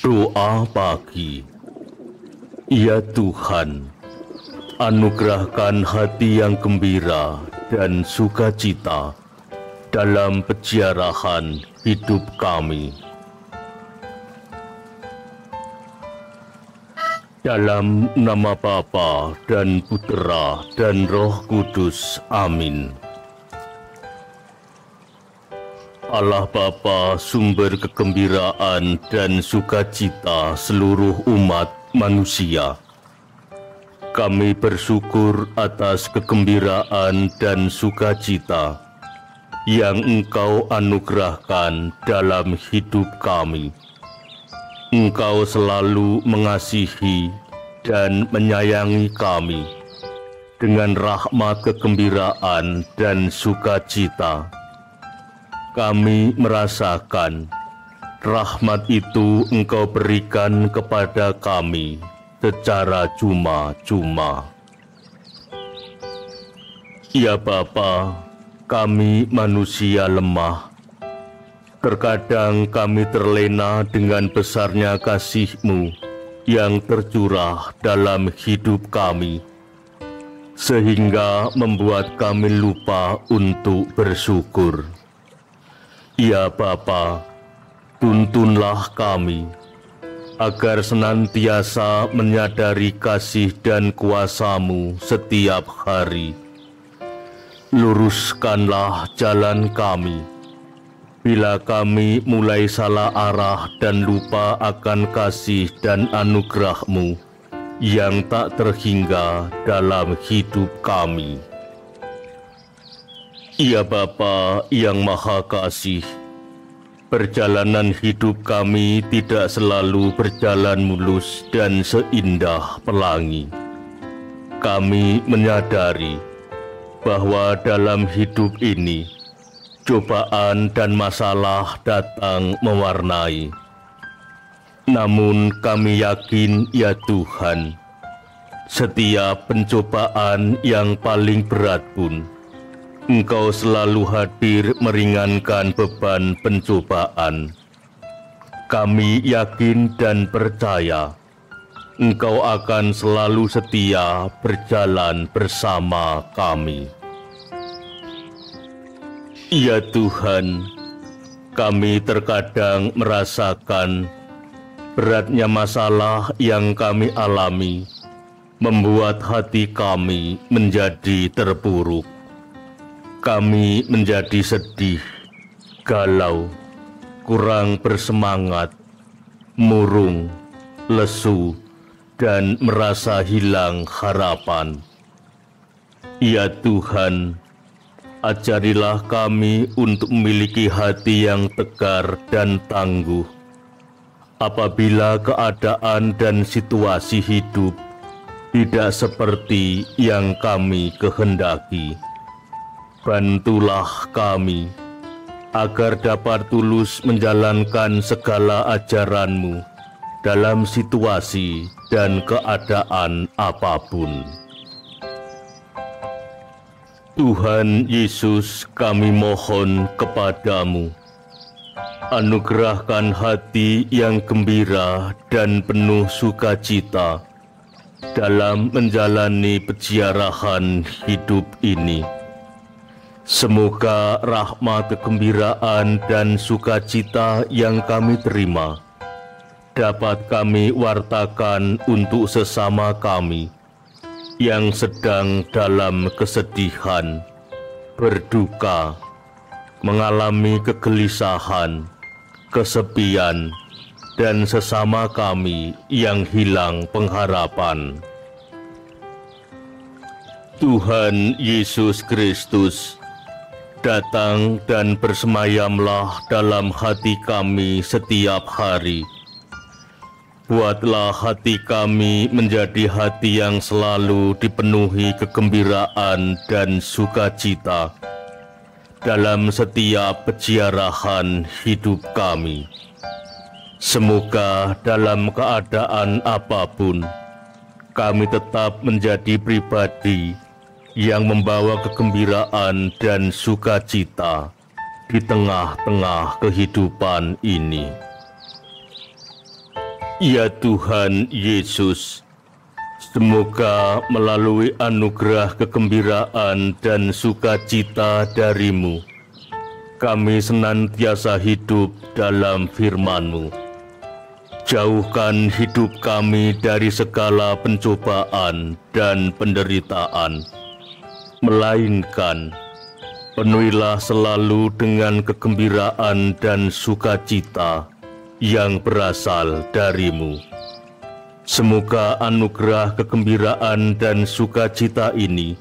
Doa pagi Ya Tuhan, anugerahkan hati yang gembira dan sukacita dalam peziarahan hidup kami. Dalam nama Bapa dan Putera dan Roh Kudus. Amin. Allah Bapa sumber kegembiraan dan sukacita seluruh umat manusia. Kami bersyukur atas kegembiraan dan sukacita yang Engkau anugerahkan dalam hidup kami. Engkau selalu mengasihi dan menyayangi kami dengan rahmat kegembiraan dan sukacita kami merasakan rahmat itu Engkau berikan kepada kami secara cuma-cuma. Ya Bapa, kami manusia lemah. Terkadang kami terlena dengan besarnya kasih-Mu yang tercurah dalam hidup kami, sehingga membuat kami lupa untuk bersyukur. Ya Bapa, tuntunlah kami agar senantiasa menyadari kasih dan kuasamu setiap hari. Luruskanlah jalan kami, bila kami mulai salah arah dan lupa akan kasih dan anugerahmu yang tak terhingga dalam hidup kami. Ya Bapa yang Maha Kasih, perjalanan hidup kami tidak selalu berjalan mulus dan seindah pelangi. Kami menyadari bahwa dalam hidup ini, cobaan dan masalah datang mewarnai. Namun kami yakin ya Tuhan, setiap pencobaan yang paling berat pun, Engkau selalu hadir meringankan beban pencobaan. Kami yakin dan percaya Engkau akan selalu setia berjalan bersama kami. Ya Tuhan, kami terkadang merasakan beratnya masalah yang kami alami, membuat hati kami menjadi terpuruk kami menjadi sedih, galau, kurang bersemangat, murung, lesu, dan merasa hilang harapan. Ya Tuhan, ajarilah kami untuk memiliki hati yang tegar dan tangguh. Apabila keadaan dan situasi hidup tidak seperti yang kami kehendaki bantulah kami agar dapat tulus menjalankan segala ajaranmu dalam situasi dan keadaan apa pun. Tuhan Yesus kami mohon kepadamu, anugerahkan hati yang gembira dan penuh sukacita dalam menjalani peziarahan hidup ini Semoga rahmat kegembiraan dan sukacita yang kami terima dapat kami wartakan untuk sesama kami yang sedang dalam kesedihan, berduka, mengalami kegelisahan, kesepian, dan sesama kami yang hilang pengharapan. Tuhan Yesus Kristus, datang dan bersemayamlah dalam hati kami setiap hari. Buatlah hati kami menjadi hati yang selalu dipenuhi kegembiraan dan sukacita dalam setiap peziarahan hidup kami. Semoga dalam keadaan apa pun, kami tetap menjadi pribadi yang membawa kegembiraan dan sukacita di tengah-tengah kehidupan ini. Ya Tuhan Yesus, semoga melalui anugerah kegembiraan dan sukacita darimu, kami senantiasa hidup dalam firman-Mu. Jauhkan hidup kami dari segala pencobaan dan penderitaan, melainkan penuhilah selalu dengan kegembiraan dan sukacita yang berasal darimu. Semoga anugerah kegembiraan dan sukacita ini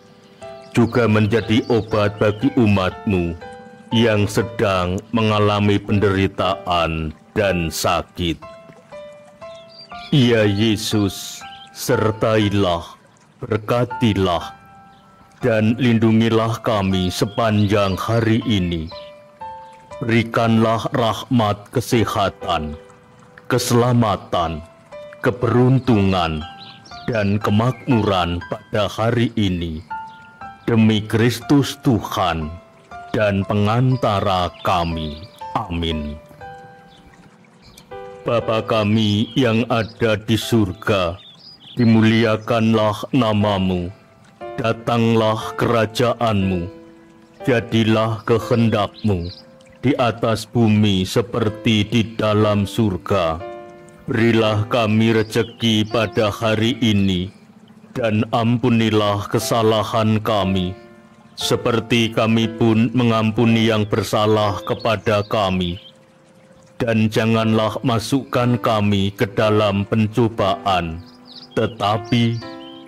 juga menjadi obat bagi umatmu yang sedang mengalami penderitaan dan sakit. Ya Yesus, sertailah, berkatilah, dan lindungilah kami sepanjang hari ini berikanlah rahmat kesehatan, keselamatan, keberuntungan, dan kemakmuran pada hari ini. Demi Kristus Tuhan dan pengantara kami. Amin. Bapa kami yang ada di surga, dimuliakanlah namamu, datanglah kerajaanmu, jadilah kehendakmu di atas bumi seperti di dalam surga. Berilah kami rezeki pada hari ini, dan ampunilah kesalahan kami, seperti kami pun mengampuni yang bersalah kepada kami. Dan janganlah masukkan kami ke dalam pencobaan, tetapi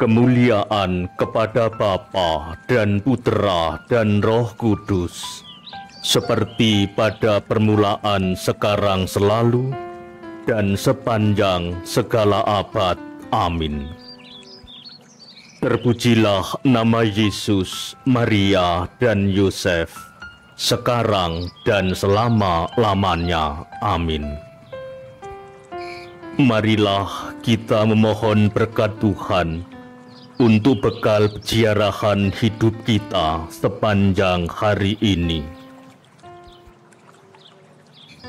kemuliaan kepada Bapa dan Putera dan Roh Kudus, seperti pada permulaan sekarang selalu dan sepanjang segala abad. Amin. Terpujilah nama Yesus, Maria, dan Yosef, sekarang dan selama-lamanya. Amin. Marilah kita memohon berkat Tuhan untuk bekal peziarahan hidup kita sepanjang hari ini.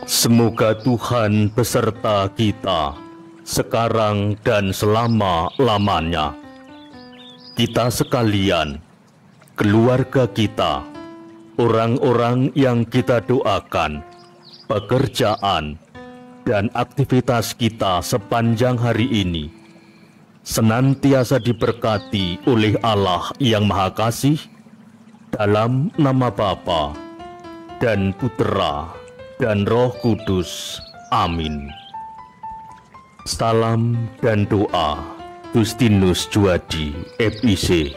Semoga Tuhan beserta kita sekarang dan selama-lamanya. Kita sekalian, keluarga kita, orang-orang yang kita doakan, pekerjaan, dan aktivitas kita sepanjang hari ini senantiasa diberkati oleh Allah yang Maha Kasih dalam nama Bapa dan Putera dan Roh Kudus. Amin. Salam dan doa Gustinus Juadi, FIC.